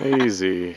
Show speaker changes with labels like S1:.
S1: Easy.